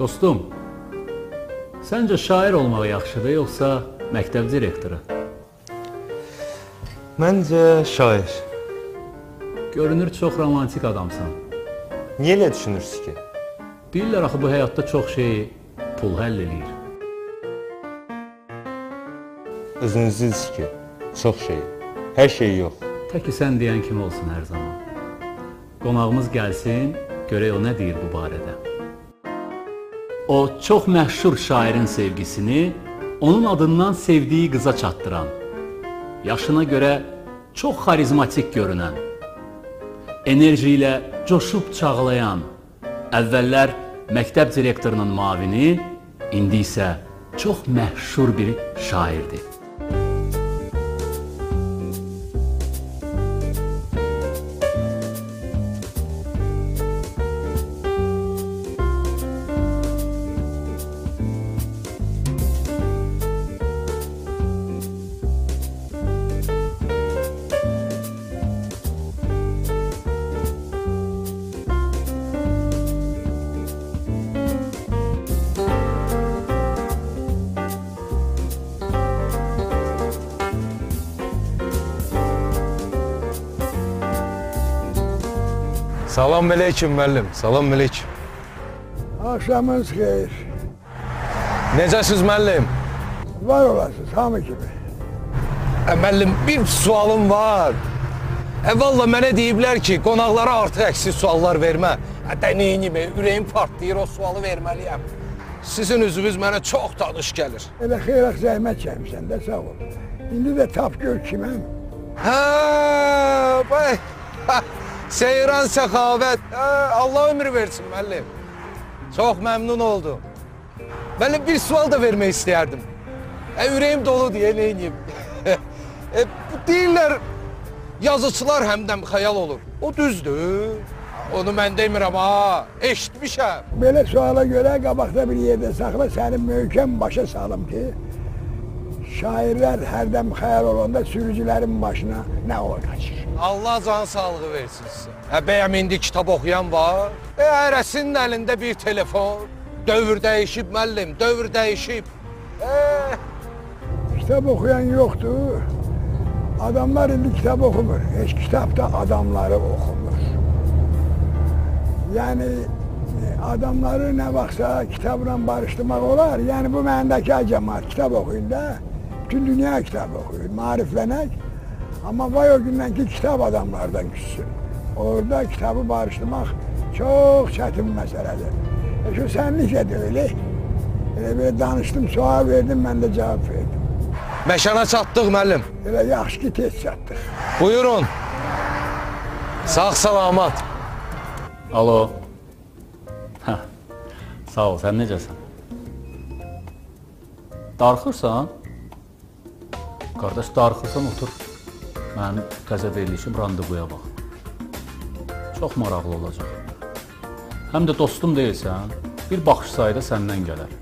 Dostum, səncə şair olmaq yaxşıdır yoxsa məktəb direktoru? Məncə şair. Görünür çox romantik adamsan. Niyə elə düşünürsüz ki? Deyirlər axı bu həyatda çox şeyi pul həll eləyir. Özünüzüz ki, çox şey. Hər şey yox. Təki sən deyən kimi olsun hər zaman. Qonağımız gəlsin, görək o nə deyir bu barədə. O çox məşhur şairin sevgisini onun adından sevdiyi qıza çatdıran, yaşına görə çox xarizmatik görünən, enerji ilə coşub çağlayan, əvvəllər məktəb direktorunun mavini, indi isə çox məşhur bir şairdir. Salam əleykum müəllim. Salam əleykum. Axşamınız xeyir. Necəsiz müəllim? Var olasınız hamı kimi. Ə, müəllim, bir sualım var. Ə, valla mənə deyiblər ki, qonaqlara artıq əksiz suallar vermə. Hətta neyinimi, ürəyim partlayır, o sualı verməliyəm. Sizin üzünüz mənə çox tanış gəlir. Elə xeyrək zəhmət çəkmişsən də sağ ol. İndi də tap gör kiməm. Hə, bay. Seyran səxavət. Hə, Allah ömür versin müəllim. Çox məmnun oldum. Müəllim bir sual da vermək istəyərdim. E, ürəyim dolu deyə neyiniyim. e, deyirlər yazıçılar həmdən xəyal olur. O düzdür. Onu mən demirəm ha. Eşitmişəm. Belə suala görə qabaqda bir yerdə saxla səni möhkəm başa salım ki, şairlər hərdən xəyal olanda sürücülərin başına nə ola qaçır. Allah can sağlığı versin sizə. Hə, bəyəm indi kitab oxuyan var? E, hərəsinin əlində bir telefon. Dövr dəyişib müəllim, dövr dəyişib. E, Kitab oxuyan yoxdur. Adamlar indi kitab oxumur. Heç kitabda adamları oxumur. Yəni adamları nə vaxtsa kitabla barışdırmaq olar. Yəni bu məndəki cəmaət kitab oxuyun da. Bütün dünya kitab oxuyur, maariflənək. Amma vay o gündən ki kitab adamlardan küssün. Orada kitabı barışdırmaq çox çətin məsələdir. E şu sənliklə də elə. Elə belə danışdım, sual verdim, mən də cavab verdim. Məşana çatdıq müəllim. Elə yaxşı ki tez çatdıq. Buyurun. Sağ salamat. Alo. Hə. Sağ ol, sən necəsən? Darxırsan? Qardaş, darxırsan otur. Mənim təzə verilişim randevuya bax. Çox maraqlı olacaq. Həm də dostum deyilsən, bir baxış sayı da səndən gələr.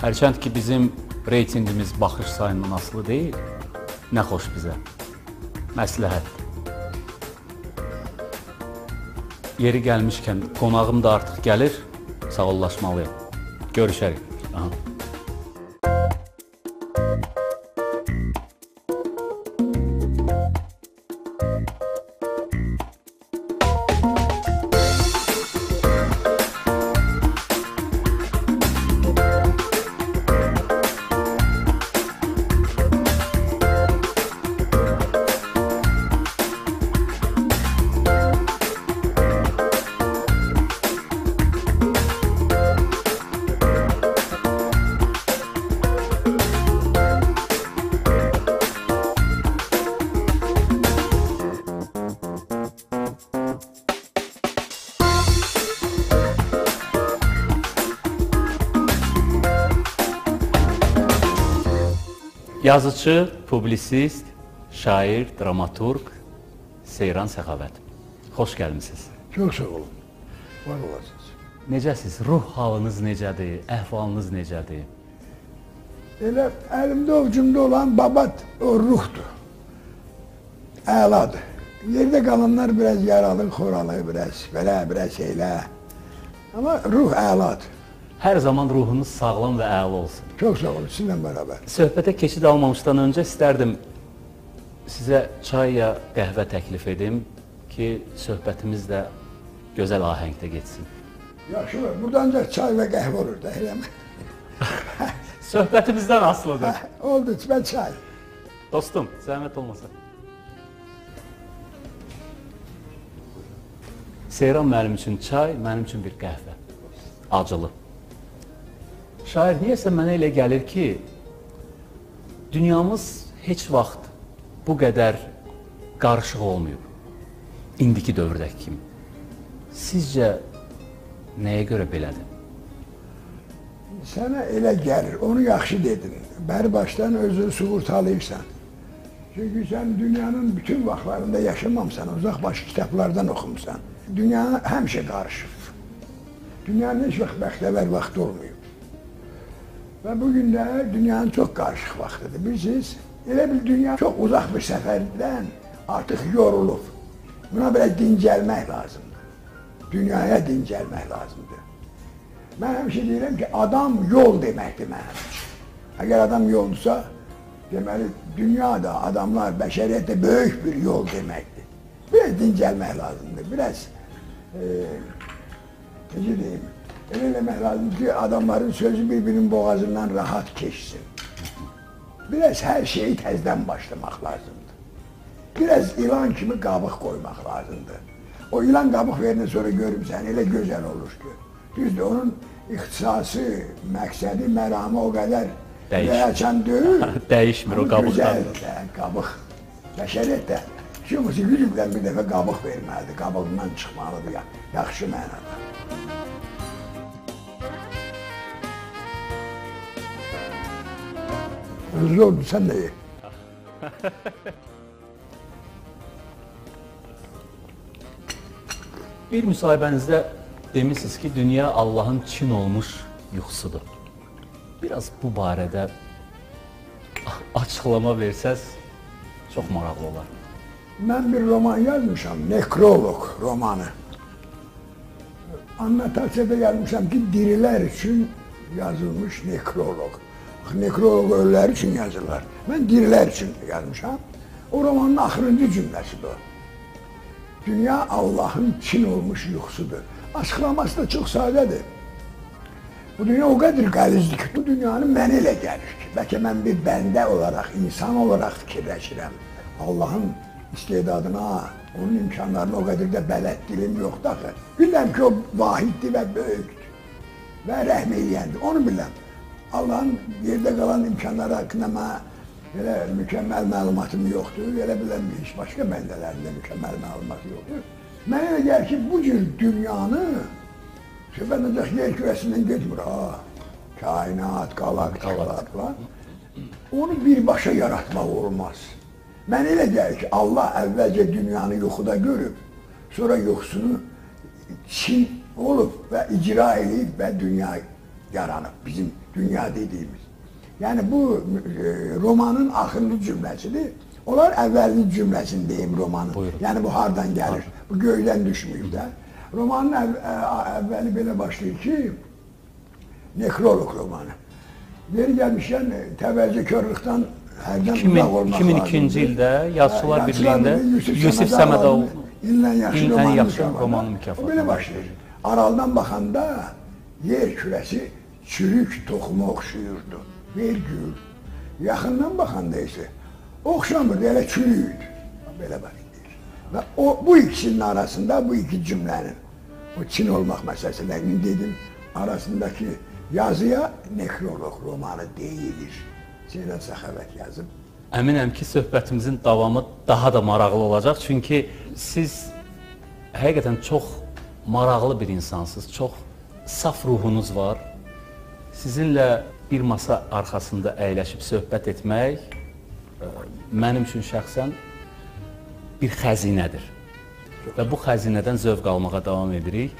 Hərçənd ki bizim reytinqimiz baxış sayından asılı deyil. Nə xoş bizə. Məsləhət. Yeri gəlmişkən qonağım da artıq gəlir. Sağollaşmalıyam. Görüşərik. Aha. Yazıcı, publisist, şair, dramaturq Seyran Səxavət. Xoş gəlmisiniz. Çox sağ olun. Var olasınız. Necəsiz? Ruh halınız necədir? Əhvalınız necədir? Elə əlimdə ovcumda olan babat o ruhdur. Əladır. Yerdə qalanlar biraz yaralı, xoralı, biraz belə, biraz elə. Amma ruh əladır. Hər zaman ruhunuz sağlam və əla olsun. Çok sağ olun sizinle beraber. Söhbətə keçid almamışdan öncə istərdim sizə çay ya qəhvə təklif edim ki, söhbətimiz də gözəl ahəngdə getsin. Yaxşı olur. Buradan da çay ve kahve olur da mi? Söhbətimizdən asılıdır. Heh, oldu ben çay. Dostum, zəhmət olmasa. Seyran mənim üçün çay, mənim üçün bir qəhvə. Acılı. Şair, niyəsə mənə elə gəlir ki, dünyamız heç vaxt bu qədər qarışıq olmayıb. İndiki dövrdəki kimi. Sizcə nəyə görə belədir? Sana elə gəlir, onu yaxşı dedin. Bəri başdan özünü sığurtalayırsan. Çünkü sen dünyanın bütün vaxtlarında yaşamamsan, uzaq başı kitablardan oxumusan. Dünya həmişə qarışıb. Dünyanın heç vaxt bəxtəvər vaxtı olmayıb. Və bugün də dünyanın çox qarışıq vaxtıdır. Bilirsiniz, elə bir dünya çox uzaq bir səfərdən artıq yorulub. Buna belə dincəlmək lazımdır. Dünyaya dincəlmək lazımdır. Mən həmişə deyirəm ki, adam yol deməkdir mənim üçün. Əgər adam yoldursa, deməli dünyada adamlar, bəşəriyyət də böyük bir yol deməkdir. Biraz dincəlmək lazımdır. Biraz e, necə deyim, elə eləmək lazımdır ki, adamların sözü bir-birinin boğazından rahat keçsin. Biraz hər şeyi təzdən başlamaq lazımdır. Biraz ilan kimi qabıq qoymaq lazımdır. O ilan qabıq verəndən sonra görürsən, elə gözəl olur ki. Düzdür, onun ixtisası, məqsədi, məramı o qədər dəyişən deyil. Dəyişmir o qabıqdan. Gözəl qabıq. Bəşəriyyət də kimisi gücündən bir dəfə qabıq verməlidir, qabığından çıxmalıdır ya, yaxşı mənada. Hızlı oldu, sen de ye. Bir müsahibənizdə demisiniz ki, dünya Allahın Çin olmuş yuxusudur. Biraz bu barədə açıqlama versəz çox maraqlı olar. Ben bir roman yazmışam, Nekrolog romanı. Annotasyada yazmışam ki, diriler için yazılmış nekrolog. Nekrolog ölüler için yazırlar. Ben diriler için yazmışam. O romanın axırıncı cümlesidir o. Dünya Allah'ın Çin olmuş yuxusudur. Açıklaması da çok sadedir. Bu dünya o kadar qəlizdir ki, bu dünyanın mənə elə gəlir ki, bəlkə mən bir bəndə olaraq, insan olaraq fikirləşirəm. Allahın istedadına, onun imkanlarına o kadar da bələd dilim yoxdur axı. Bilirəm ki, o vahiddir və böyükdür və rəhm eləyəndir, onu bilirəm. Allahın yerdə qalan imkanları haqqında mənə elə mükəmməl məlumatım yoxdur, elə bilirəm ki, heç başqa bəndələrində mükəmməl məlumat yoxdur. Mənə elə gəlir ki, bu cür dünyanı Söhbət ancaq yer kürəsindən getmir ha. Kainat, galaktikalar falan. Onu birbaşa yaratmaq olmaz. Mən elə gəlir ki, Allah əvvəlcə dünyanı yuxuda görüb, sonra yuxusunu Çin olub və icra edib və dünya yaranıb, bizim dünya dediyimiz. Yəni bu e, romanın axırıncı cümləsidir. Onlar əvvəlin cümləsini deyim romanın. Buyurun. Yəni bu hardan gəlir? Bu göydən düşməyib də. Romanın əv, əvvəli belə başlayır ki, nekrolog romanı. Yeri gəlmişkən e, təvəzzökarlıqdan hərdən 2000 uzaq olmaq 2002-ci lazımdır. ildə Yazıçılar Birliyində Birliyi Yusif Səmədoğlu İlən yaxşı İlin ən roman yaxşı mükafatı. roman mükafatı. O belə başlayır. Araldan baxanda yer kürəsi çürük toxuma oxşuyurdu. Bir gül. Yaxından baxanda isə oxşamırdı, elə çürüydü. Belə başlayır. Və o bu ikisinin arasında bu iki cümlənin o Çin olmaq məsələsində indi dedim arasındakı yazıya nekrolog romanı deyilir. Ceylan Səxavət yazıb. Əminəm ki, söhbətimizin davamı daha da maraqlı olacaq. Çünki siz həqiqətən çox maraqlı bir insansınız. Çox saf ruhunuz var. Sizinlə bir masa arxasında əyləşib söhbət etmək ə, mənim üçün şəxsən bir xəzinədir. Və bu xəzinədən zövq almağa davam edirik.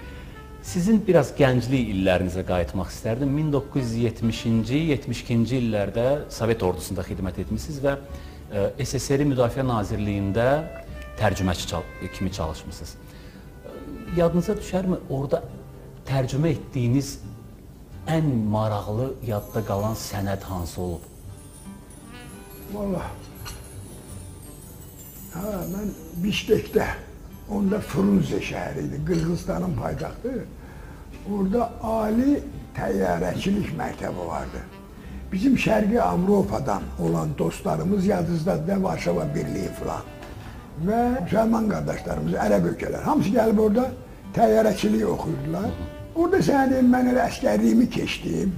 Sizin biraz gənclik illərinizə qayıtmaq istərdim. 1970-ci, 72-ci illərdə Sovet ordusunda xidmət etmisiniz və e, SSR Müdafiə Nazirliyində tərcüməçi çal kimi çalışmısınız. E, Yadınıza düşərmi orada tərcümə etdiyiniz ən maraqlı yadda qalan sənəd hansı olub? Vallahi. Ha, mən Bişkekdə, onda Frunze şəhəri idi, Qırğızstanın paytaxtı. Orada ali təyyarəçilik məktəbi vardı. Bizim Şərqi Avropadan olan dostlarımız yadınızdadır da Varşava Birliyi filan. Və müsəlman qardaşlarımız, ərəb ölkələr, hamısı gəlib orada təyyarəçilik oxuyurdular. Orada sənə deyim, mən elə əskərliyimi keçdim.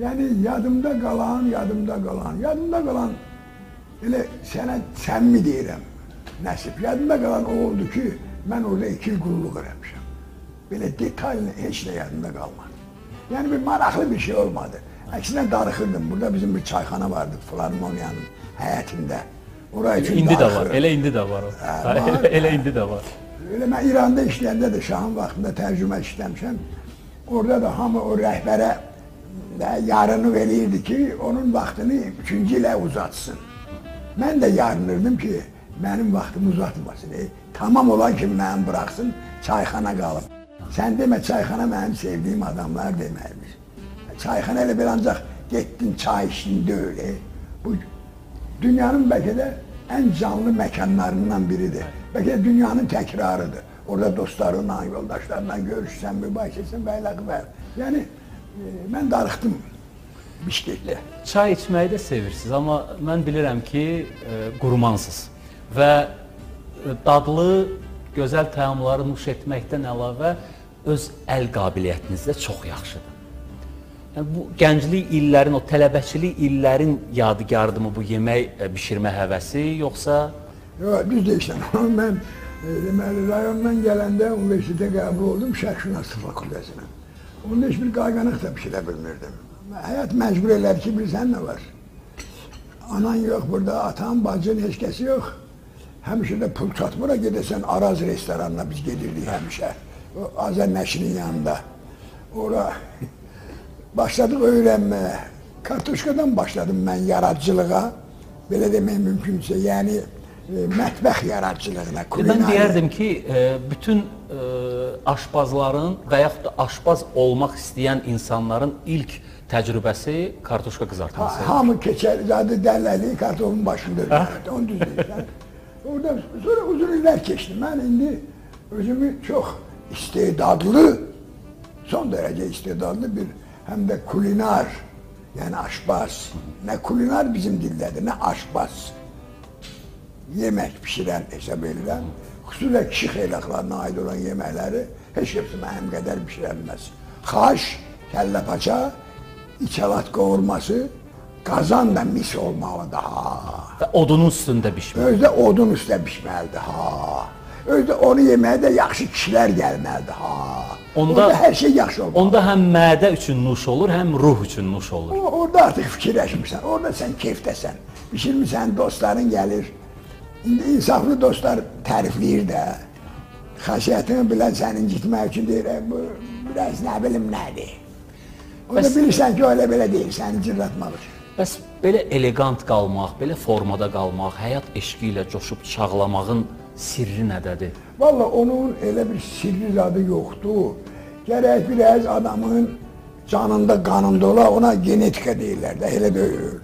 Yəni yadımda qalan, yadımda qalan, yadımda qalan elə sənə səmimi deyirəm. Nəsib. Yadımda qalan o oldu ki, mən orada iki il qulluq eləmişəm. Belə detallı heç nə yadımda qalmadı. Yəni bir maraqlı bir şey olmadı. Əksinə darıxırdım. Burada bizim bir çayxana vardı Filarmoniyanın həyətində. Oraya üçün İndi də var. Elə indi də var o. var. Elə, elə indi də var. Elə mən İranda işləyəndə də şahın vaxtında tərcümə işləmişəm. Orada da hamı o rəhbərə yarını verirdi ki, onun vaxtını üçüncü ilə uzatsın. Mən də yarınırdım ki, mənim vaxtımı uzatmasın. E, tamam olan kimi məni buraxsın, çayxana qalıb. Sən demə çayxana mənim sevdiyim adamlar deməkmiş. Çayxana elə bir ancaq getdin çay içdin deyil. E. Bu dünyanın bəlkə də ən canlı məkanlarından biridir. Bəlkə dünyanın təkrarıdır. Orada dostlarınla, yoldaşlarla görüşsən, mübahisə etsən və ilə qədər. Yəni e, mən darıxdım Bişkekdə. Çay içməyi də sevirsiniz, amma mən bilirəm ki, e, qurmansız və e, dadlı, gözəl təamları nuş etməkdən əlavə öz əl qabiliyyətiniz də çox yaxşıdır. Yəni bu gənclik illərin, o tələbəçilik illərin yadigarıdırmı bu yemək e, bişirmə həvəsi, yoxsa Yox, düz deyirsən. mən e, deməli rayondan gələndə universitetə qəbul oldum Şərqşünaslıq fakültəsinə. Onda heç bir qayğanaq da bişirə bilmirdim. Həyat məcbur elər ki, bilirsən nə var? Anan yox burada, atan, bacın, heç kəsi yox. Həmişə də pul çatmıra gedəsən Araz restoranına biz gedirdik həmişə. O Azər Nəşrin yanında. Ora başladıq öyrənməyə. Kartoşkadan başladım mən yaradıcılığa. Belə demək mümkünsə, yəni e, mətbəx yaradıcılığına, Mən kulinariya. deyərdim ki, e, bütün e, aşpazların və yaxud da aşpaz olmaq istəyən insanların ilk təcrübəsi kartoşka Ha, qızartması. hamı keçər, zadı dəlləli kartofun başında öyrənirdi. Onu düz deyirsən. Orada sonra uzun illər keçdi. Mən indi özümü çox istedadlı, son dərəcə istedadlı bir həm də kulinar, yəni aşpaz. Nə kulinar bizim dildədir, nə aşpaz. Yemək bişirən hesab edirəm. Xüsusilə kişi xeylaqlarına aid olan yeməkləri heç kəs mənim qədər bişirə bilməz. Xaş, kəllə paça, içalat qovurması, qazan da mis olmalıdır ha. Odunun üstündə bişmək. Özdə odun üstə bişməlidir ha. Özdə onu yeməyə də yaxşı kişilər gəlməlidir ha. Onda- Orada hər şey yaxşı olmalı. Onda həm mədə üçün nuş olur, həm ruh üçün nuş olur. O- Orada artıq fikirləşmirsən. Orada sən keyfdəsən. Bişirmirsən, dostların gəlir. İndi insaflı dostlar tərifləyir də. Xasiyyətini bilən sənin gitmək üçün deyir, "E, bu biraz nə bilim nədir. O da bilirsən ki, elə belə deyil, səni cırlatmaq üçün. Bəs belə elegant qalmaq, belə formada qalmaq, həyat eşqi ilə coşub çağlamağın sirri nədədir? Valla onun elə bir sirri zadı yoxdur. Gərək biraz adamın canında, qanında ola, ona genetika deyirlər də, elə deyil.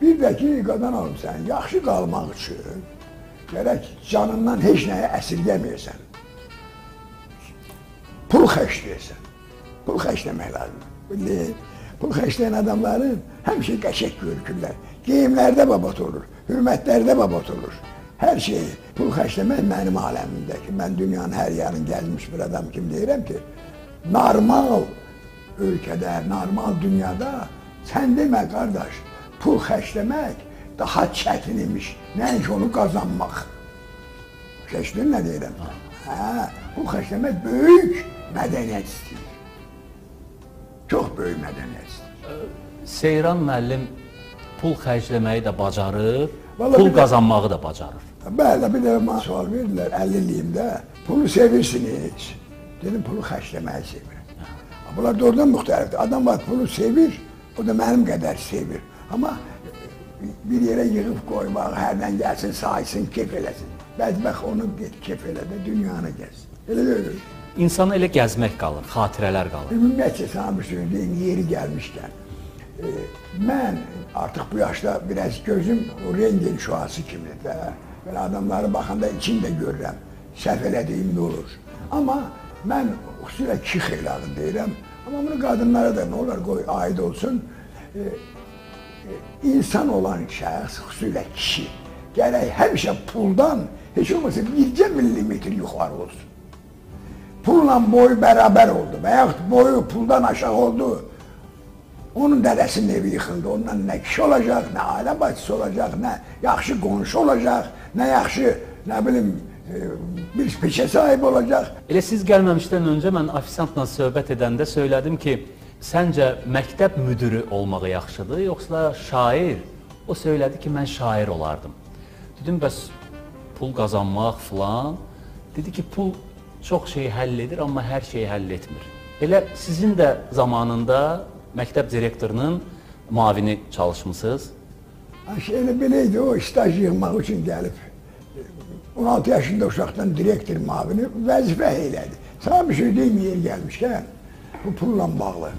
Bir də ki, qadan alımsan, yaxşı qalmaq üçün gərək canından heç nəyə əsirgəməyəsən. Pul xərcləyəsən. Pul xərcləmək lazımdır. Bildin? Pul xərcləyən adamların həmişə qəşəng görükürlər. Geyimlərdə babat olur, hürmətlərdə babat olur. Hər şey pul xərcləmək mənim aləmimdə ki, mən dünyanın hər yerini gəzmiş bir adam kimi deyirəm ki, normal ölkədə, normal dünyada sən demə qardaş, pul xərcləmək daha çətin imiş, nəinki onu qazanmaq. Şəşdin nə deyirəm? Hə, pul xərcləmək böyük mədəniyyət istəyir. Çox böyük mədəniyyət istəyir. Seyran müəllim pul xərcləməyi də bacarır, Vallahi pul qazanmağı da bacarır. Bəli, bir də mənə sual verdilər 50 illiyimdə. Pulu sevirsiniz. Dedim pulu xərcləməyi sevirəm. Bunlar doğrudan müxtəlifdir. Adam var pulu sevir, o da mənim qədər sevir. Amma bir yerə yığıb qoymaq, hərdən gəlsin, saysın, kef eləsin. Bədbəxt onu get kef elə də dünyanı gəz. Elə deyil. insana elə gəzmək qalır, xatirələr qalır. Ümumiyyətlə sana bir söz deyim, yeri gəlmişkən. E, mən artıq bu yaşda biraz gözüm o rengen şüası kimidir də. Belə adamları baxanda içində görürəm. Səhv elədiyim nə olur. Amma mən xüsusilə kişi xeylağı deyirəm. Amma bunu qadınlara da nə olar qoy aid olsun. E, e, insan olan şəxs, xüsusilə kişi, gərək həmişə puldan heç olmasa bircə millimetr yuxarı olsun. Pulla boyu bərabər oldu və yaxud boyu puldan aşağı oldu. Onun dədəsinin evi yıxıldı. Ondan nə kişi olacaq, nə ailə bacısı olacaq, nə yaxşı qonşu olacaq, nə yaxşı, nə bilim, e, bir peşə sahibi olacaq. Elə siz gəlməmişdən öncə mən ofisiantla söhbət edəndə söylədim ki, səncə məktəb müdiri olmağı yaxşıdır, yoxsa şair? O söylədi ki, mən şair olardım. Dedim, bəs pul qazanmaq filan? Dedi ki, pul çox şeyi həll edir, amma hər şeyi həll etmir. Elə sizin də zamanında məktəb direktorunun müavini çalışmısınız? Elə belə idi, o staj yığmaq üçün gəlib. 16 yaşında uşaqdan direktor müavini vəzifə elədi. Sana bir şey deyim yer gəlmişkən, bu pulla bağlı.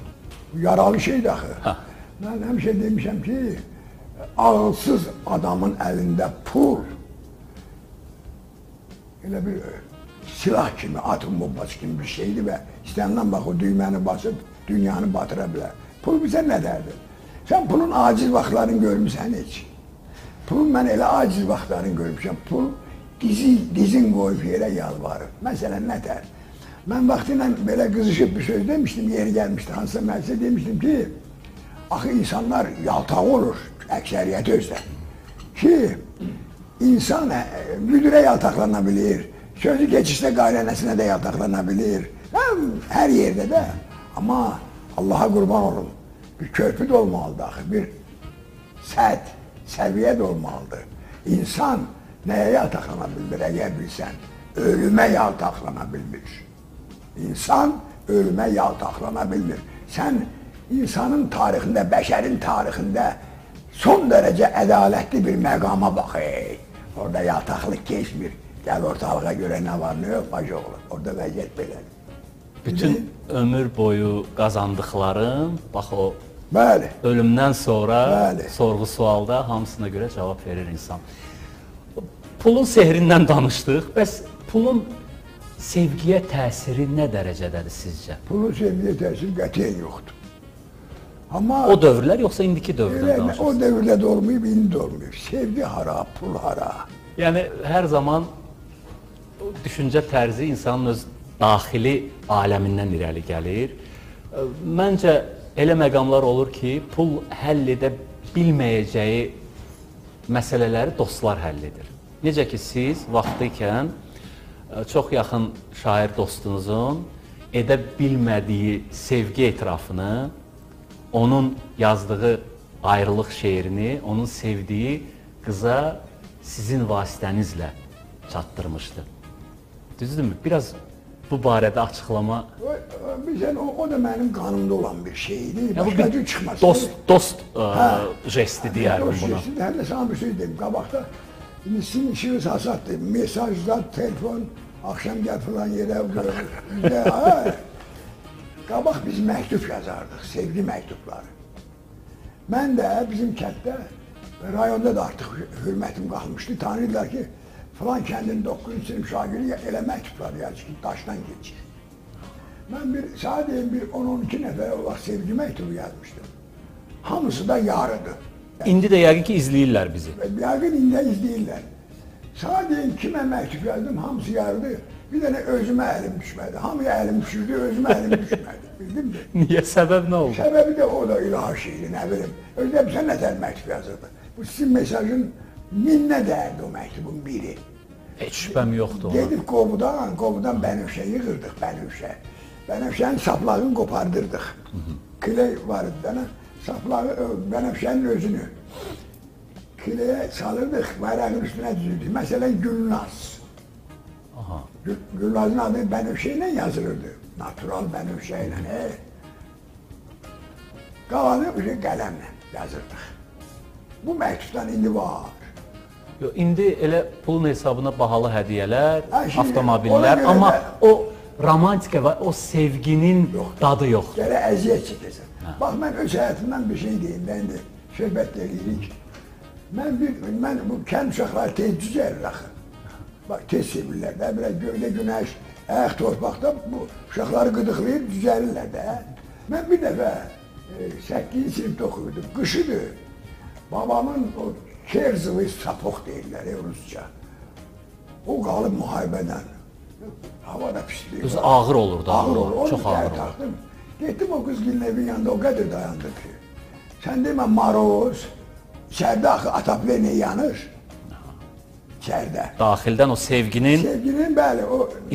Yaralı şeydir axı. Ha. Mən həmişə demişəm ki, ağılsız adamın əlində pul elə bir silah kimi, atom bombası kimi bir şeydir və istənilən bax o düyməni basıb dünyanı batıra bilər. Pul bizə nə dərdir? Sən pulun aciz vaxtlarını görmüsən heç. Pulun mən elə aciz vaxtlarını görmüşəm. Pul dizi, dizin qoyub yerə yalvarır. Məsələn, nətər? Mən vaxtıyla belə qızışıb bir söz demişdim, yeri gəlmişdi, hansısa məclisə demişdim ki, axı insanlar yaltaq olur, əksəriyyət özdə. Ki, insan ə, müdürə yaltaqlana bilir, sözü keçişdə qaynənəsinə də yaltaqlana bilir. Həm hər yerdə də. Amma Allaha qurban olum, bir körpü də olmalıdır axı, bir sədd, səviyyə də olmalıdır. İnsan nəyə yaltaqlana bilmir, əgər bilsən, ölümə yaltaqlana bilmir. İnsan ölümə yaltaqlana bilmir. Sən insanın tarixində, bəşərin tarixində son dərəcə ədalətli bir məqama bax. ey. Orada yaltaqlıq keçmir. Gəl ortalığa görə nə var, nə yox, baş oğlu. Orada vəziyyət belədir. Bütün ömür boyu qazandıqların, bax o Bəli. ölümdən sonra Bəli. sorğu-sualda hamısına görə cavab verir insan. Pulun sehrindən danışdıq. Bəs pulun sevgiyə təsiri nə dərəcədədir sizcə? Pulun sevgiyə təsiri qətiyyən yoxdur. Amma O dövrlər yoxsa indiki dövrdən elə, o danışırsınız? dövrdə də olmayıb, indi də olmayıb. Sevgi hara, pul hara. Yəni hər zaman düşüncə tərzi insanın öz daxili aləmindən irəli gəlir. Məncə elə məqamlar olur ki, pul həll edə bilməyəcəyi məsələləri dostlar həll edir. Necə ki siz vaxtı ikən çox yaxın şair dostunuzun edə bilmədiyi sevgi etirafını, onun yazdığı ayrılıq şeirini, onun sevdiyi qıza sizin vasitənizlə çatdırmışdı. Düzdürmü? Biraz bu barədə açıqlama bizən, o, o da mənim qanımda olan bir şeydir. Ya Başqa cür çıxmaz. dost dost ə, Hə. jesti deyərdim buna. Şimdi həm də sana bir şey deyim. Qabaqda indi sizin işiniz hasatdır. Mesajlar, telefon, axşam gəl filan yerə. Bizə, hə. Qabaq biz məktub yazardıq, sevgi məktubları. Mən də bizim kənddə rayonda da artıq hürmətim qalmışdı. Tanıyırlar ki, filan kəndin 9-cu sinif şagirdi elə məktublar yazır ki, daşdan keçir. Mən bir, sadəcə bir 10-12 nəfərə olaq sevgi məktubu yazmışdım. Hamısı da yarıdı. İndi də yəqin ki izləyirlər bizi. Və Yəqin indi izləyirlər. Sadəcə kimə məktub yazdım, hamısı yarıdı. Bir dənə özümə əlim düşmədi. Hamıya əlim düşürdü, özümə əlim düşmədi. Bildin mi? Niyə səbəb nə oldu? Səbəbi də o da ilahi şeydi, nə bilim. Özdə sən nətər məktub yazırdı. Bu sizin mesajın minnə dəyərdi o məktubun biri. Heç şübhəm yoxdur. Gedib qovudan, qovudan bənövşə yığırdıq, bənövşə. Bənövşənin saplağını qopardırdıq. Kile var idi dənə, saplağı, bənövşənin özünü. Kiləyə salırdıq, bayrağın üstünə düzürdük. Məsələn, Gülnaz. Gül, Gülnazın adı bənövşə ilə yazılırdı. Natural bənövşə ilə. Qalanı bir qələmlə yazırdıq. Bu məktubdan indi var. Yo, indi elə pulun hesabına bahalı hədiyyələr, Ha, şimdi avtomobillər, amma də- o romantika və o sevginin dadı yox. Gələ əziyyət çəkəsən. Bax mən öz həyatımdan bir şey deyim, mən də söhbət eləyirik. Mən bir mən bu kənd uşaqları tez düzəlir axı. Bax tez sevirlər də, biraz göydə günəş, ayaq torpaqda bu uşaqları qıdıqlayıb düzəlirlər də. Mən bir dəfə 8-ci sinifdə oxuyurdum, qışıdır. Babamın o kerzıvi sapıq deyirlər e, rusca. O qalıb müharibədən. Havada pislik. Özü ağır olurdu, Ağır olur. Çox ağır olur. taktım. Gittim o kız gelin evin yanında o kadar dayandı ki. Sen deme maroz. İçeride ataplerini yanır. İçeride. Daxildən o sevginin Sevginin bəli o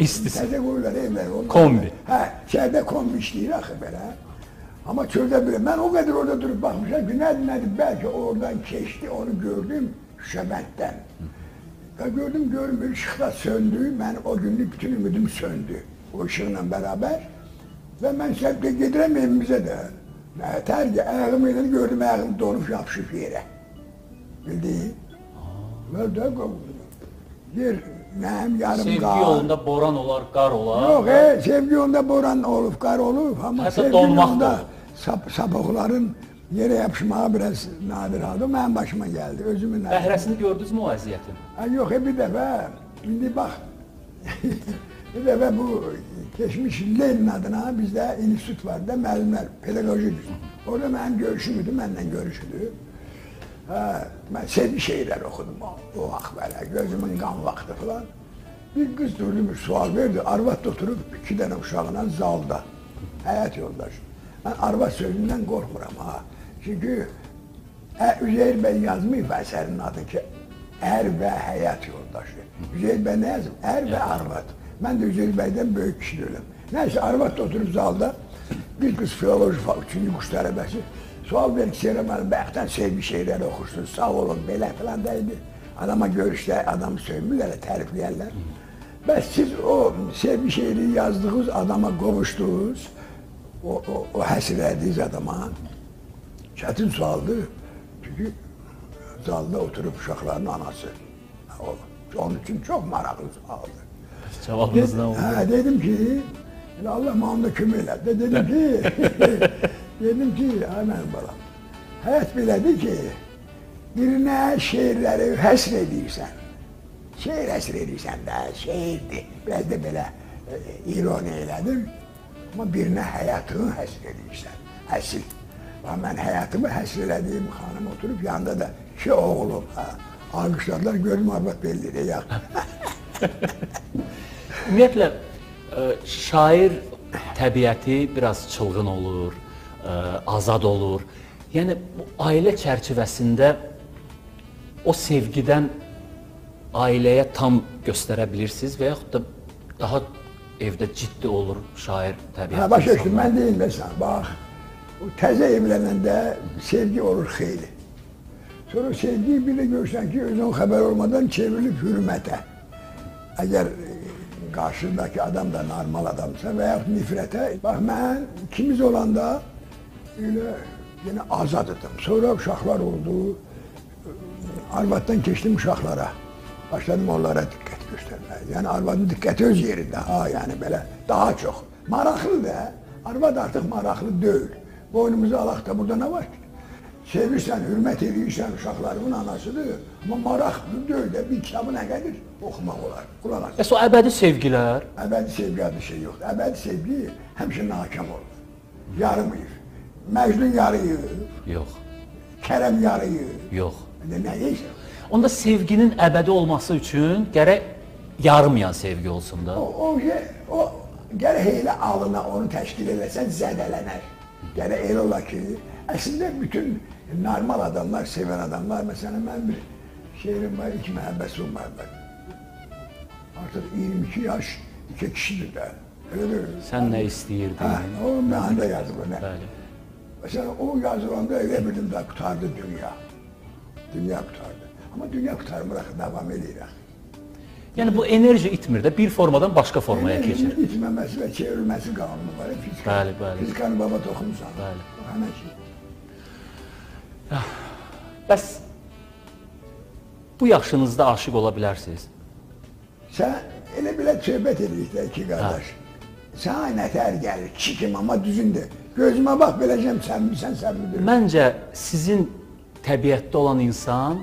istisi. Təzə qoyurlar evlər. Kombi. Hə, içeride kombi işləyir axı belə. Amma çöldə belə. Ben o kadar orada durup bakmışam ki nədir nədir belki oradan geçti onu gördüm Şəbənddən. Ya gördüm gördüm ışıkla söndü. Ben o günlük bütün ümidim söndü. O ışıkla beraber. Ve ben sevde gedirem evimize de. Yeter ki ayağımı ile gördüm ayağım donup yapışıp yere. Bildiğin. Ve de yer neyim yarım sevgi kal. yolunda boran olar, qar olar. Yok he, sevgi yolunda boran olup kar olup ama Hatta sevgi da yolunda sap, sapıkların yere yapışmağı biraz nadir oldu. Benim başıma geldi. Özümün nadir. Bəhrəsini gördünüzmü o əziyyətin? Ha, yok he bir defa. Şimdi bak. bir defa bu geçmiş Lenin adına bizde enstitü vardı. Müəllimlər, pedagojik. Orada benim görüşümdü, benden görüşüdü. Ha, ben sevgi şeyler okudum o, vaxt böyle. Gözümün kan vakti falan. Bir kız durdu bir sual verdi. Arvat da oturup iki tane uşağına zalda. Hayat yoldaş. Ben arvat sözünden korkmuram ha. Çünkü e, Üzeyir Bey yazmıyor eserin adı ki Er ve Hayat Yoldaşı. Üzeyir Bey ne yazmış? Er ve Arvat. Ben de Üzeyir Bey'den büyük kişi değilim. Neyse Arvat da oturup zalda bir kız filoloji üçüncü kuş talebesi. Sual verir Seremal Bey'den sevgi şeyler okursun, sağ olun, böyle falan deydi. Adama görüşte adamı söylüyorlar, terifleyenler. Ben siz o sevgi şiiri yazdığınız adama kavuştuğunuz, o, o, o həsrədiniz adama çətin sualdır. Çünki zalda oturub uşaqların anası. O, onun üçün çox maraqlı sualdır. Cavabınız nə oldu? Hə, dedim ki, elə Allah onda kömək elədi. Dedim ki, dedim ki, ay mənim balam, həyat belədir ki, birinə şeirləri həsr edirsən. Şeir həsr edirsən də, şeirdir. Biraz da belə e, ironi elədim. Amma birinə həyatını həsr edirsən. Əsl. Bax, mən həyatımı həsr elədiyim xanım oturub yanında da iki oğlum. Ha, alqışladılar, gördüm arvad bellidir. Ya. Ümumiyyətlə ə, şair təbiəti biraz çılğın olur, azad olur. Yəni bu ailə çərçivəsində o sevgidən ailəyə tam göstərə bilirsiniz və yaxud da daha evdə ciddi olur şair təbiəti. Ha, başa düşdüm, mən deyim də sən, bax, o təzə evlənəndə sevgi olur xeyli. Sonra sevgiyi bir də görsən ki, özün xəbər olmadan çevrilib hürmətə. Əgər e, qarşındakı adam da normal adamsa və yaxud nifrətə, bax mən ikimiz olanda elə yenə azad idim. Sonra uşaqlar oldu, arvaddan keçdim uşaqlara. Başladım onlara diqqət göstərməyə. Yəni arvadın diqqəti öz yerində ha, yəni belə daha çox. Maraqlı da, arvad artıq maraqlı deyil. Boynumuzu alaq da burada nə var ki? Sevirsən, hürmət edirsən, uşaqlarımın anasıdır. Amma maraqlı deyil də bir kitabı nə qədir? Oxumaq olar, qulaq as. Bəs o əbədi sevgilər Əbədi sevgi adlı şey yoxdur. Əbədi sevgi həmişə nakam olur. Yarımıyır. Məcnun yarıyır, yox, Kərəm yarıyır. yox. Nə deyirsən? Onda sevginin əbədi olması üçün gərək yarımayan sevgi olsun da. O, o şey, o gərək elə alına onu təşkil eləsən zədələnər. Gərək elə ola ki, əslində bütün normal adamlar, sevən adamlar, məsələn mən bir şeirim var, iki məhəbbəsim var. Bak. Artıq 22 yaş, iki kişidir də. Sən nə Hə, istəyirdin? o mənə yazılır. Bəli. Mesela o yazılanda elə bildim də qutardı dünya. Dünya qutardı. Amma dünya qutarmıraq, davam edirik. Yəni bu enerji itmir də bir formadan başqa formaya keçir. İtməməsi və çevrilməsi qanunu var. Fizika, Bəli, bəli. Fizikanı baba toxumusan. Bəli. O Həmən şey. Bəs bu yaşınızda aşiq ola bilərsiniz. Sən Elə belə söhbət edirik də iki qardaş. Sənə nətər gəlir, kikim amma düzündür. Gözümə bax beləcəm səmimisən, səmimidir. Məncə sizin təbiətdə olan insan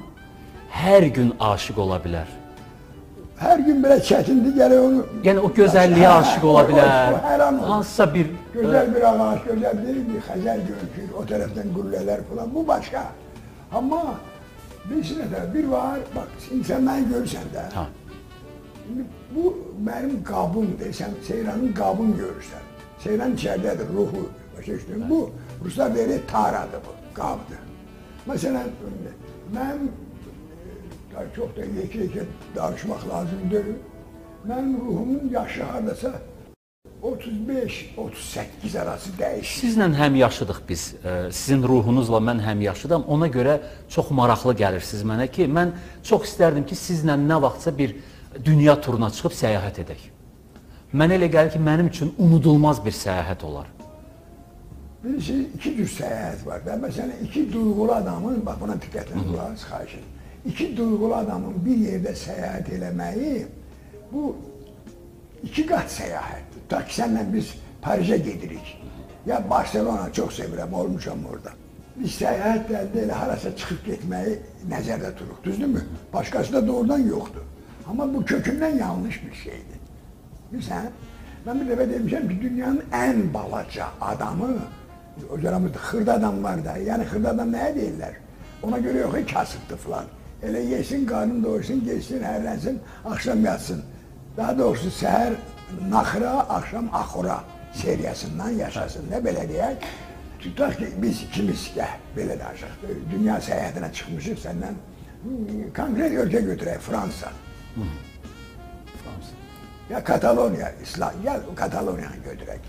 hər gün aşiq ola bilər. Hər gün belə çətindir gəlir onu. Yəni o gözəlliyə Hə, aşiq ola bilər. hər an. Hansısa bir Gözəl bir ağac, gözəl bir xəzər görünür, o tərəfdən qüllələr falan, bu başqa. Amma bilsin də bir var, bax, insan məni görürsən də. Ha. İndi bu mənim qabım desəm, Seyranın qabını görürsən. Seyran içəridədir, ruhu, başa düşdün? Bu ruslar deyir taradır bu, qabdır. Məsələn, mənim e, çox da yekə-yekə danışmaq lazım deyil. Mənim ruhumun yaşı hardasa 35-38 arası dəyişir. Sizlə həm yaşıdıq biz. Ə, Sizin ruhunuzla mən həm yaşıdam. Ona görə çox maraqlı gəlirsiniz mənə ki, mən çox istərdim ki, sizlə nə vaxtsa bir dünya turuna çıxıb səyahət edək. Mənə elə gəlir ki, mənim üçün unudulmaz bir səyahət olar. Bilirsiniz, iki cür səyahət var da. Məsələn, iki duyğulu adamın, bax buna diqqətlə as, xahiş edirəm. İki duyğulu adamın bir yerdə səyahət eləməyi bu iki qat səyahətdir. Ta ki, sənlə biz Parijə gedirik. Ya Barselona çox sevirəm, olmuşam orada. Biz səyahət əldə elə harasa çıxıb getməyi nəzərdə tuturuq, düzdürmü? Başqası da doğrudan yoxdur. Amma bu kökündən yanlış bir şeydir. Bilirsən, mən bir dəfə demişəm ki, dünyanın ən balaca adamı, o caramızda xırda adam var da, yəni xırda adam nəyə deyirlər? Ona görə yox, kasıbdır filan. Elə yesin, qarnın doyursun, geçsin, hərlənsin, axşam yatsın. Daha doğrusu səhər naxıra, axşam axura seriyasından yaşasın. Nə belə deyək? Tutaq ki, biz ikimiz gəh, belə danışaq. Dünya səyahətinə çıxmışıq səndən. Konkret ölkə götürək, Fransa. Ya Kataloniya, İslam, ya Kataloniyanı götürək.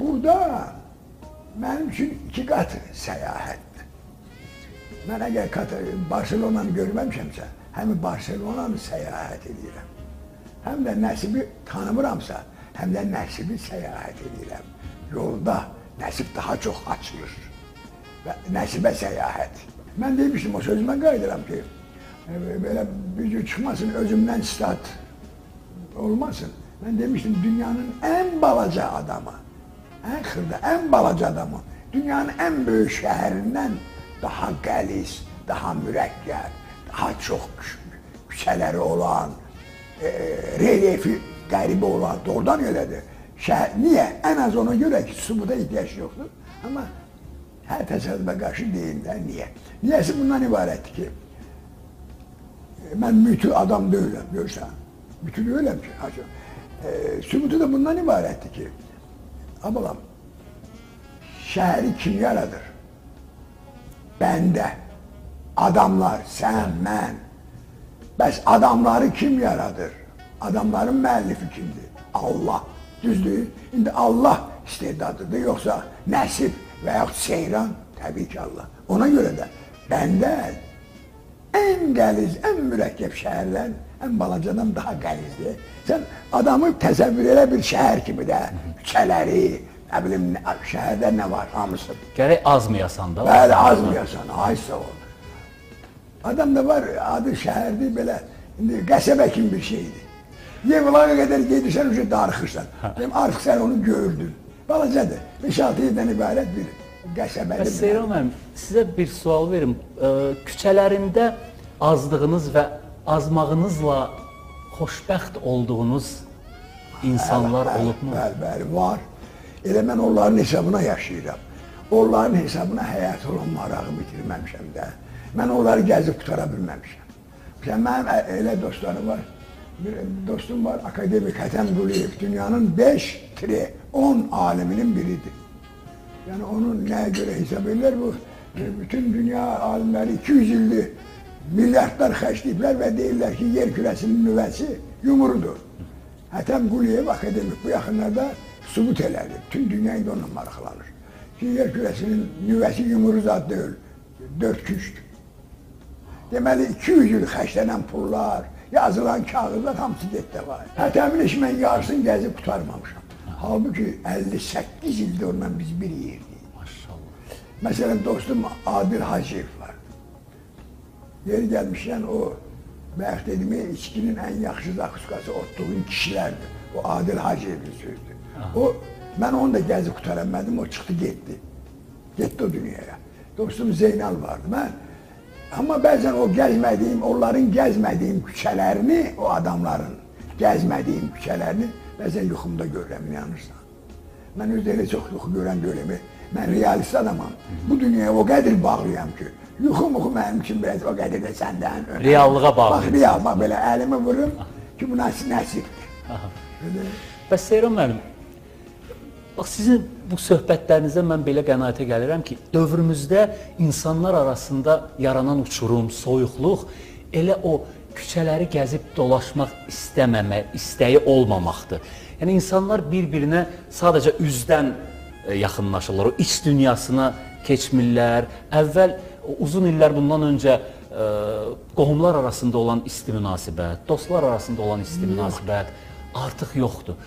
Burada mənim üçün iki qat səyahətdir. Mən əgər Barselonanı görməmişəmsə, həm Barselonanı səyahət edirəm. Həm də Nəsibi tanımıramsa, həm də Nəsibi səyahət edirəm. Yolda Nəsib daha çox açılır. Və Nəsibə səyahət. Mən demişdim, o sözümə qayıdıram ki, e, belə bir gün çıxmasın özümdən stat olmasın. Ben demiştim dünyanın en balaca adamı, en xırda, en balaca adamı, dünyanın en büyük şehrinden daha qəliz, daha mürəkkəb, daha çox kü- küçələri olan, e, relyefi qəribə olan, doğrudan elədir. Şəhər, niyə? Ən az ona görə ki, sübuta ehtiyac yoxdur. Amma hər təsəvvürə qarşı deyirlər, niyə? Niyəsi bundan ibarətdir ki, mən mütü adam deyiləm, görürsən. Mütü deyiləm ki, haşa. E, sübutu da bundan ibarətdir ki, abalam, şəhəri kim yaradır? Bəndə, adamlar, sən, mən. Bəs adamları kim yaradır? Adamların müəllifi kimdir? Allah. Düzdür? İndi Allah istedadıdır, yoxsa nəsib və yaxud seyran? Təbii ki Allah. Ona görə də bəndə ən qəliz, ən mürəkkəb şəhərlər ən balacadan daha qəlizdir. Sən adamı təsəvvür elə bir şəhər kimi də, küçələri, nə bilim, şəhərdə nə var, hamısı. Gərək azmayasan da. Bəli, azmayasan, ay sağ ol. Adam da var, adı şəhərdir belə, indi qəsəbə kimi bir şeydir. Yevlağa qədər gedirsən, uca darıxırsan. Deyim, artıq sən onu gördün. Balacadır, 5-6 ildən ibarət bir qəsəbədir. Bəs Seyran müəllim, sizə bir sual verim. Küçələrində azdığınız və azmağınızla xoşbəxt olduğunuz insanlar Bəli, olubmu? Bəli, bəli, var. Elə mən onların hesabına yaşayıram. Onların hesabına həyat olan marağımı itirməmişəm də. Mən onları gəzib qutara bilməmişəm. Məsələn, mənim elə dostlarım var. Bir dostum var, akademik Hətəm Quliyev, dünyanın 5-10 aliminin biridir. Yəni onun nəyə görə hesab edirlər bu? e, Bütün dünya alimləri 200 ildir milyardlar xərcləyiblər və deyirlər ki, yer kürəsinin nüvəsi yumrudur. Hətəm Quliyev akademik bu yaxınlarda sübut elədi. Bütün dünya indi onunla maraqlanır. Ki, yer kürəsinin nüvəsi yumru zad deyil, dörd küşdür. Deməli 200 il xərclənən pullar, yazılan kağızlar hamısı getdə var. Hətəmin işi mən yarısını gəzib qutarmamışam. Halbuki 58 ildir onunla biz bir yerdik. Maşallah. Məsələn dostum Adil Hacıyev. Yeri gəlmişkən o "Ey, içkinin ən yaxşı zakuskası otduğun kişilərdir. O Adil Hacıyevin sözdür. O, mən onu da gəzib qutara bilmədim, o çıxdı getdi. Getdi o dünyaya. Dostum Zeynal vardı. Mən amma bəzən o gəzmədiyim, onların gəzmədiyim küçələrini, o adamların gəzmədiyim küçələrini bəzən yuxumda görürəm, inanırsan. Mən özdə elə çox yuxu görən deyiləm. Mən realist adamam. Bu dünyaya o qədər bağlıyam ki, yuxu muxu mənim üçün biraz o qədər də səndən önəmli. Reallığa bağlı Bax, real, bax belə əlimi vururum ki, bu nəsib nəsibdir. Bəs Seyran müəllim, bax sizin bu söhbətlərinizdən mən belə qənaətə gəlirəm ki, dövrümüzdə insanlar arasında yaranan uçurum, soyuqluq elə o küçələri gəzib dolaşmaq istəməmə, istəyi olmamaqdır. Yəni insanlar bir-birinə sadəcə üzdən e, yaxınlaşırlar, o iç dünyasına keçmirlər. Əvvəl uzun illər bundan öncə ə, qohumlar arasında olan isti münasibət, dostlar arasında olan isti münasibət artıq yoxdur.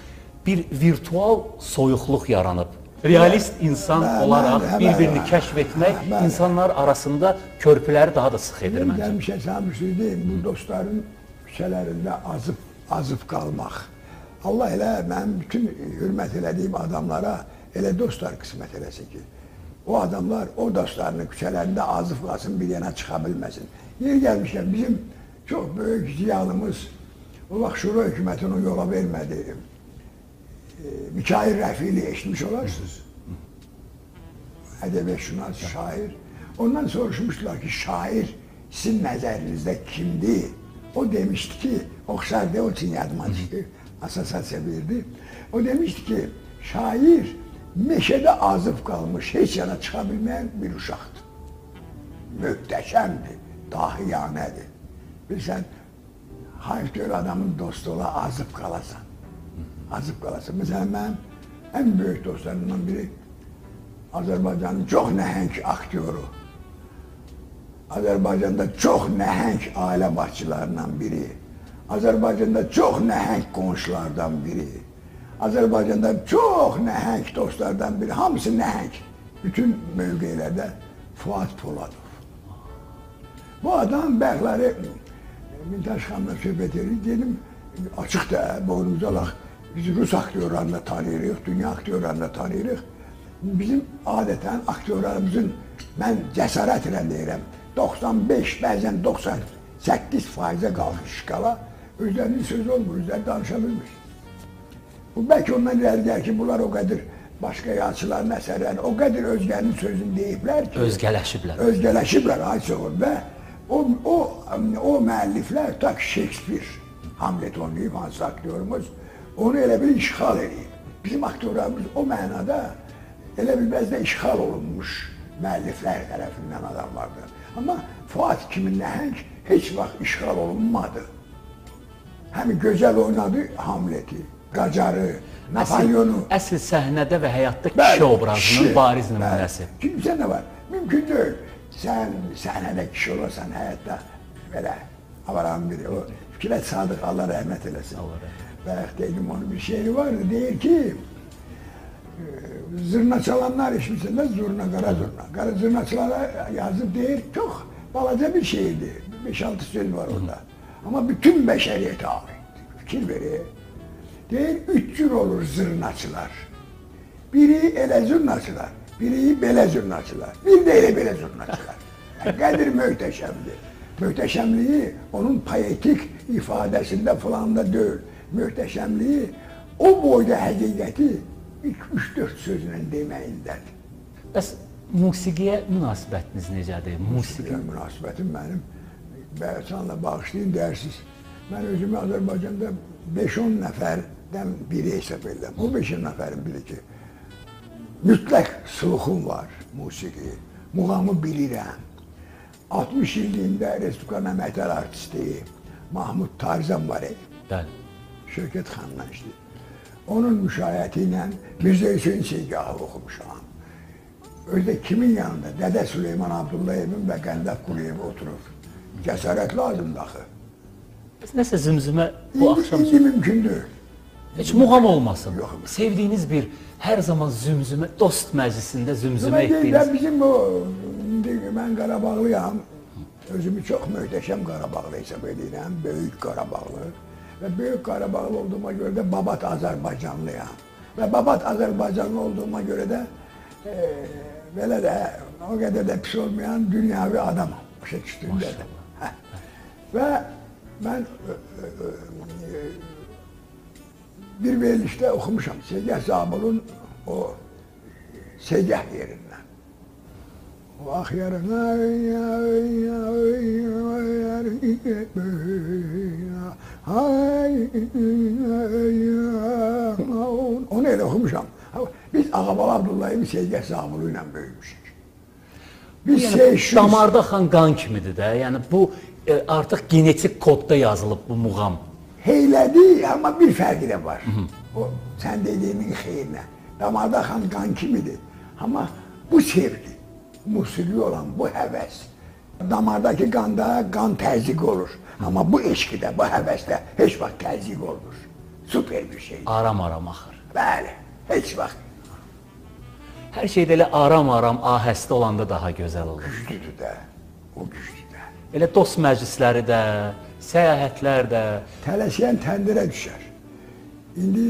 Bir virtual soyuqluq yaranıb. Realist insan Bəli, olaraq bir-birini kəşf etmək bəli. insanlar arasında körpüləri daha da sıx edir Mən məncə. Gəlmişə sən bir söz deyim, bu dostların küçələrində azıb, azıb qalmaq. Allah elə mənim bütün hörmət elədiyim adamlara elə dostlar qismət eləsin ki, o adamlar o dostlarının küçələrində azıb qalsın, bir yana çıxa bilməsin. Yer gəlmişkən bizim çox böyük ziyalımız o vaxt Şura hökuməti onu yola vermədi. E, Mikail Rəfili eşitmiş olarsınız. Ədəbiyyatşünas, şair. Ondan soruşmuşdular ki, şair sizin nəzərinizdə kimdir? O demişdi ki, oxşardı, o üçün yadıma düşdü, asosasiya verdi. O demişdi ki, şair meşədə azıb qalmış, heç yana çıxa bilməyən bir uşaqdır. Möhtəşəmdir, dahiyanədir. Bilsən, hayf gör adamın dostu ola, azıb qalasan. Azıb qalasan. Məsələn, mənim ən böyük dostlarımdan biri Azərbaycanın çox nəhəng aktyoru. Azərbaycanda çox nəhəng ailə başçılarından biri. Azərbaycanda çox nəhəng qonşulardan biri. Azərbaycanda çox nəhəng dostlardan biri. Hamısı nəhəng. Bütün mövqelərdə Fuad Poladov. Bu adam bəxləri Mintaş xanımla söhbət edir. Dedim, açıq da boynumuza alaq. Biz Rus aktyorlarını tanıyırıq, dünya aktyorlarını tanıyırıq. Bizim adətən aktyorlarımızın, mən cəsarət ilə deyirəm, 95, bəzən 98 faizə qalxış şkala özlərinin sözü olmur, özləri danışa bilmir. Bəlkə ondan irəli gəlir ki, bunlar o qədər başqa yazıçıların əsərlərini, o qədər özgənin sözünü deyiblər ki, Özgələşiblər. özgələşiblər Aysoğul və o, o, o müəlliflər tak Shakespeare, Hamlet oynayıb hansı aktyorumuz, onu elə bil işğal edib. Bizim aktyorlarımız o mənada elə bil bəzdə işğal olunmuş müəlliflər tərəfindən adamlardır. Amma Fuad kimi nəhəng heç vaxt işğal olunmadı. Həm gözəl oynadı Hamleti, Qacarı, Napolyonu. Əsl səhnədə və həyatda Bəli, kişi obrazının kişi, bariz bəli. nümunəsi. Sən nə var? Mümkün deyil. Sən səhnədə kişi olasan həyatda belə avaran biri. O Fikrət Sadıq Allah rəhmət eləsin. Allah rəhmət Bayaq dedim onun bir şeiri vardı. Deyir ki zırna çalanlar eşitmişsiniz zurna, qara zurna. Qara zırnaçılara yazıb deyir çox balaca bir şeydir. 5-6 söz var orada. Amma bütün bəşəriyyətə aid. Fikir verir. Deyir üç cür olur zırnaçılar. Biri elə zurnaçılar, biri belə zurnaçılar, bir də elə belə zurnaçılar. Yəni, Qədir möhtəşəmdir. Möhtəşəmliyi onun poetik ifadəsində falan da deyil. Möhtəşəmliyi o boyda həqiqəti ilk 3-4 sözlə deməyindədir. Bəs musiqiyə münasibətiniz necədir? Musiqi Musiqiyə münasibətim mənim Bəyəsanla bağışlayın dərsiz. Mən özümü Azərbaycanda 5-10 nəfərdən biri hesab edirəm. O 5 nəfərin biri ki, mütləq sluxum var musiqi. Muğamı bilirəm. 60 illiyində Respublikanın əməkdar artisti Mahmud Tarzan var idi. Bəli. Şövkət xanla işləyir. Onun müşayiəti ilə Mirzə Hüseyin Seygahı oxumuşam. Özdə kimin yanında? Dədə Süleyman Abdullayevin və Qəndəf Quliyev oturur. Cəsarət lazımdır axı. Nəsə zümzümə bu axşam indi mümkün deyil. heç muğam olmasın. Yox. Sevdiyiniz bir hər zaman zümzümə dost məclisində zümzümə Demək deyil, etdiyiniz bizim bu, indi mən Qarabağlıyam. özümü çox möhtəşəm Qarabağlı hesab edirəm, böyük Qarabağlı. Və böyük Qarabağlı olduğuma görə də babat Azərbaycanlıyam. Və babat Azərbaycanlı olduğuma görə də e, belə də o qədər də pis olmayan dünyavi adamam. Başa düşdüyümdə də. Hə. Və mən e, e, e, bir verilişdə oxumuşam. Segah Zabulun o segah yerindən. O axyarına onu elə oxumuşam. Biz Ağabal Abdullayevin Segah Zabulu ilə böyümüşük. Biz Yəni, şey, damarda xan qan kimidir də. Yəni bu e, artıq genetik kodda yazılıb bu muğam. Heylədi ama bir fərqi də var. O sən dediğinin xeyrinə. Damarda xan qan kimidir. Amma bu sevgi, musiqi olan bu həvəs, damardakı qanda qan təzyiq olur. Amma bu eşqidə, bu həvəsdə heç vaxt təzyiq olmur. Süper bir şey. Aram-aram axır. Bəli, heç vaxt Hər şeydə elə aram-aram ahəstə olanda daha gözəl olur. güclüdür də. O güclüdür də. Elə dost məclisləri də, səyahətlər də, Tələşən təndirə düşər. İndi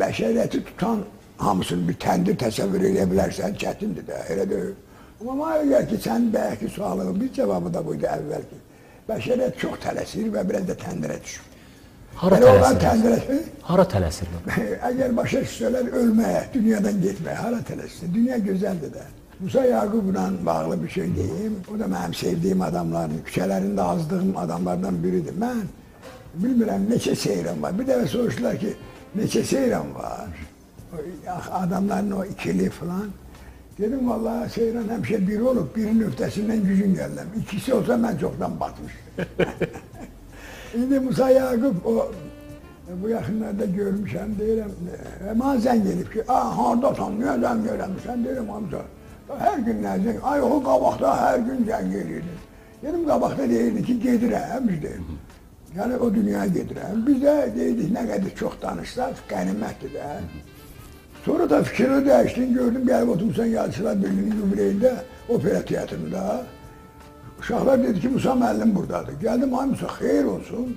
bəşəriyyəti tutan hamısını bir təndir təsəvvür edə bilərsən, çətindir də, elə deyil. Amma mənə gəlir ki, sən bəlkə sualının bir cavabı da buydu əvvəlki. Bəşəriyyət çox tələsir və biraz da təndirə düşür. hara Elə olan tələsir? təndirə, Hara tələsir? əgər başa düşsələr ölməyə, dünyadan getməyə, hara tələsir? Dünya gözəldir də. Musa Yaqubla bağlı bir şey deyim. O da mənim sevdiyim adamların, küçələrində azdığım adamlardan biridir. Mən bilmirəm neçə seyran var. Bir dəfə soruşdular ki, neçə seyran var? O, ax, adamların o ikili falan. Dedim vallahi seyran həmişə biri olub, birinin öhdəsindən gücün gəldim. İkisi olsa mən çoxdan batmışdım. İndi Musa Yaqub o bu yaxınlarda görmüşəm deyirəm. E, Mənə zəng edib ki, "A, hardasan? Niyə zəng eləmirsən?" deyirəm Hamza. Hər gün nə zəng? Ay o qabaqda hər gün zəng eləyirdi. Dedim qabaqda deyirdi ki, gedirəm dedim. Yəni o dünyaya gedirəm. Biz də deyirdik nə qədər çox danışsaq qənimətdir də. Sonra da fikrini dəyişdim, gördüm gəlib oturmuşsan Yazıçılar Birliyinin yubileyində, opera teatrında. Uşaqlar dedi ki, Musa müəllim buradadır. Gəldim, ay Musa, xeyir olsun.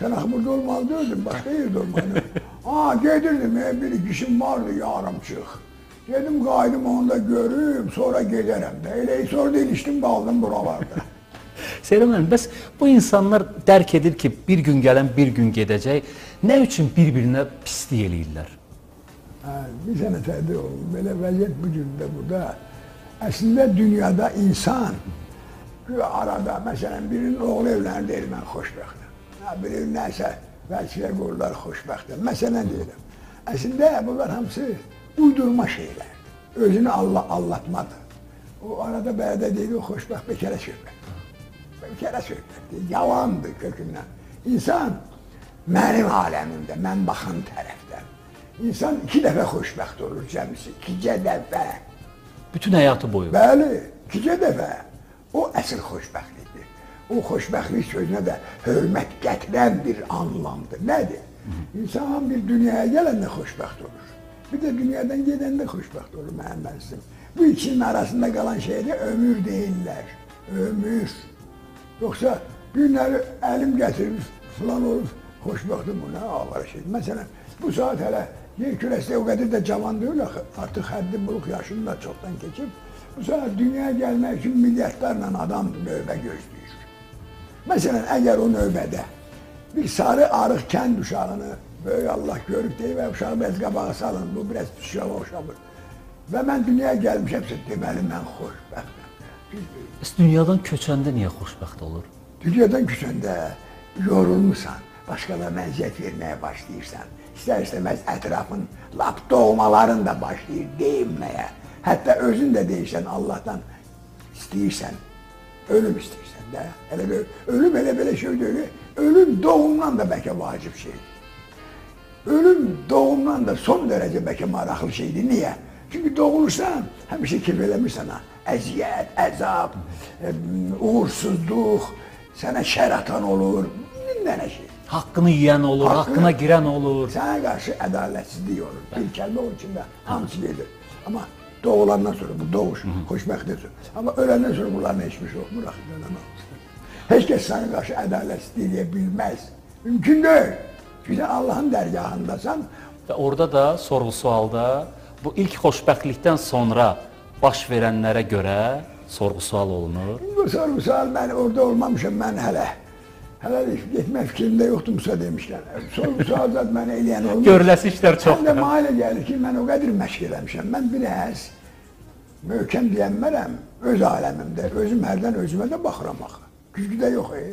Sən axı burada olmalı deyildin, başqa yerdə olmalı. Aa, gedirdim, e, bir işim vardı, yarım çıx. Dedim, qaydım onu da görüm, sonra gedərəm də. Elə sonra da ilişdim, qaldım buralarda. Seyran müəllim, bəs bu insanlar dərk edir ki, bir gün gələn bir gün gedəcək. Nə üçün bir-birinə pislik eləyirlər? Hə, bir sənə tədi olun, belə vəziyyət bu gündə burada. Əslində dünyada insan arada, məsələn, birinin oğlu evlənir, deyir, mən xoşbəxtəm. Ha, biri nəsə vəzifə qururlar, xoşbəxtəm. Məsələn deyirəm. Əslində bunlar hamısı uydurma şeylər. Özünü Allah allatmadır. O arada bələdə deyir, o xoşbəxt bekara söhbət. Bekara söhbətdir, yalandır kökündən. İnsan mənim aləmimdə, mən baxan tərəfdən. İnsan iki dəfə xoşbəxt olur cəmisi, ikicə dəfə. Bütün həyatı boyu. Bəli, ikicə dəfə. O əsl xoşbəxtlikdir. O xoşbəxtlik sözünə də hörmət gətirən bir anlamdır. Nədir? İnsan bir dünyaya gələndə xoşbəxt olur. Bir də dünyadan gedəndə xoşbəxt olur mənim mənsim. Bu ikisinin arasında qalan şeyə də ömür deyirlər. Ömür. Yoxsa günləri əlim gətirir, filan olur, xoşbəxtim bu nə avara şey. Məsələn, bu saat hələ yer kürəsi o qədər də cavan deyil axı. Artıq həddi buluq yaşını da çoxdan keçib. Bu saat dünyaya gəlmək üçün milyardlarla adam növbə gözləyir. Məsələn, əgər o növbədə bir sarı arıq kənd uşağını böyük Allah görüb deyib, "Ə, uşağı biraz qabağa salın, bu biraz uşağa oxşamır. Və mən dünyaya gəlmişəmsə, deməli mən xoşbəxtəm. Bəs dünyadan köçəndə niyə xoşbəxt olur? Dünyadan küçəndə yorulmusan, başqalarına əziyyət verməyə başlayırsan. İstər-istəməz ətrafın lap doğmaların da başlayır deyinməyə. Hətta özün də deyirsən Allahdan istəyirsən, ölüm istəyirsən də. Elə bir ölüm elə belə şey deyil. Ölüm doğumdan da bəlkə vacib şeydir. Ölüm doğumdan da son dərəcə bəlkə maraqlı şeydir. Niyə? Çünki doğulursan, həmişə kef eləmirsən ha. Əziyyət, əzab, e, uğursuzluq, sənə şər atan olur, min dənə şey. Haqqını yeyən olur, Haqqı- haqqına girən olur. Sənə qarşı ədalətsizlik olur. Bir kəlmə onun içində hamısı gedir. Amma doğulandan sonra bu doğuş, xoşbəxtlik sonra. Amma öləndən sonra bunların heç bir şey olmur axı. Ölən olmur. Heç kəs sana qarşı ədalətsizlik eləyə bilməz. Mümkün deyil. Sən Allahın dərgahındasan. Və orada da sorğu-sualda bu ilk xoşbəxtlikdən sonra baş verənlərə görə sorğu-sual olunur. Bu soru sual mən orada olmamışam mən hələ. Hələ getmək fikrimdə yoxdur Musa demişlər. Soru sual zət mənə eləyən olmaz. Görüləsi işlər Həm də çoxdur. mahilə gəlir ki, mən o qədər məşq eləmişəm. Mən biraz möhkəm deyənmərəm öz aləmimdə. Özüm hərdən özümə də baxıram axı. Güzgüdə yox, e.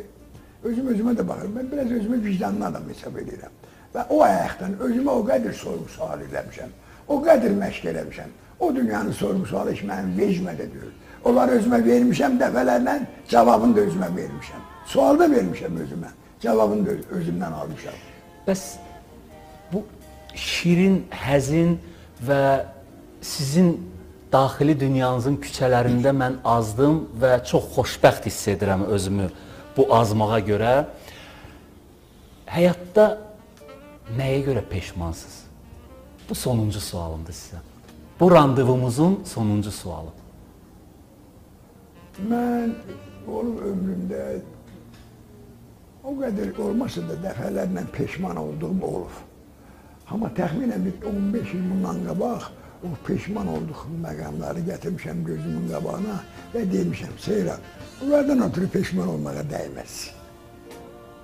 Özüm özümə də baxıram. Mən biraz özümü vicdanlı adam hesab edirəm. Və o ayaqdan özümə o qədər sorğu sual eləmişəm. O qədər məşq eləmişəm. O dünyanın sorğu sualı heç mənim vecmədə deyil. Onları özümə vermişəm dəfələrlə, cavabını da özümə vermişəm. Sual da vermişəm özümə. Cavabını da öz- özümdən almışam. Bəs bu şirin, həzin və sizin daxili dünyanızın küçələrində mən azdım və çox xoşbəxt hiss edirəm özümü bu azmağa görə. Həyatda nəyə görə peşmansınız? Bu sonuncu sualımdır sizə. Bu randevumuzun sonuncu sualı. Mən olub ömrümdə o qədər olmasa da dəfələrlə peşman olduğum olub. Amma təxminən bir 15 il bundan qabaq o peşman olduğum məqamları gətirmişəm gözümün qabağına və demişəm, Seyran, bunlardan ötürü peşman olmağa dəyməz.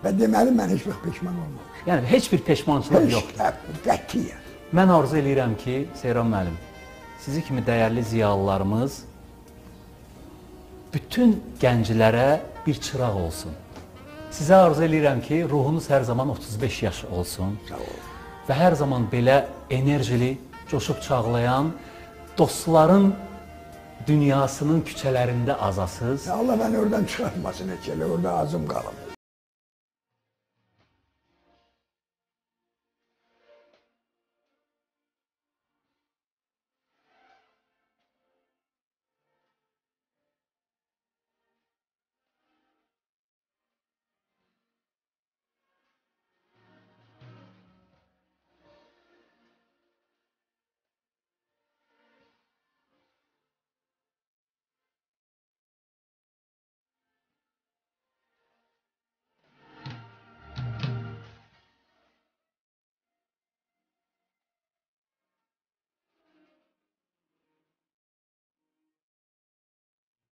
Və deməli mən heç vaxt peşman olmamışam. Yəni heç bir peşmançılıq Heç yoxdur. qəti, qətiyyən. Mən arzu eləyirəm ki, Seyran müəllim, sizi kimi dəyərli ziyalılarımız bütün gənclərə bir çıraq olsun. Sizə arzu eləyirəm ki, ruhunuz hər zaman 35 yaş olsun Sağ ol. və hər zaman belə enerjili, coşub çağlayan dostların dünyasının küçələrində azasız. Allah məni oradan çıxartmasın heç elə, orada azım qalım.